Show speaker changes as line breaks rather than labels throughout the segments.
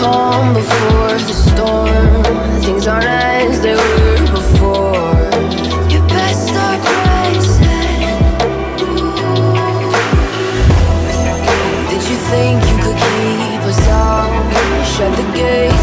calm before the storm. Things aren't as they were before. You best start rising. Did you think you could keep us out? Shut the gate.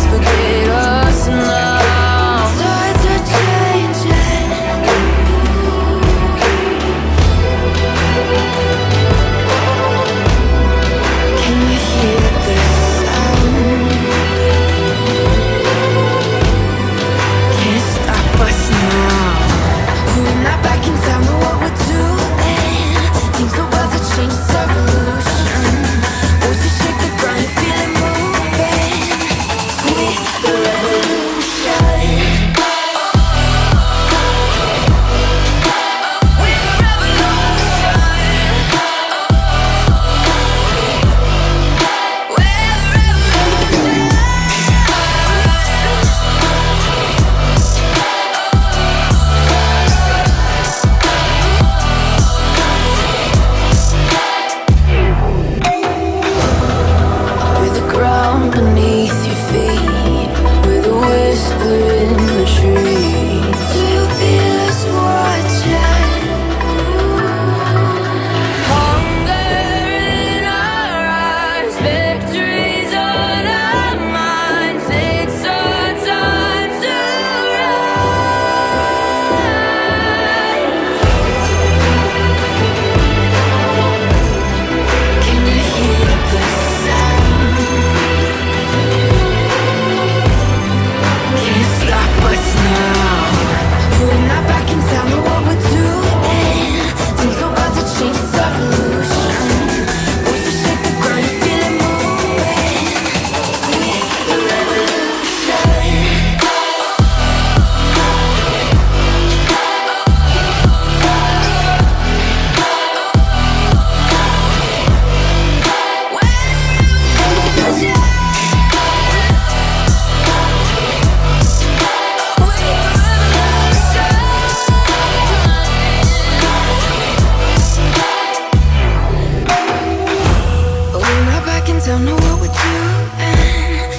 Don't know what we're doing.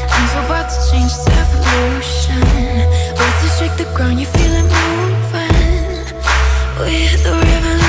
Things about to change, to shake the ground, you feel it moving. We're the revolution.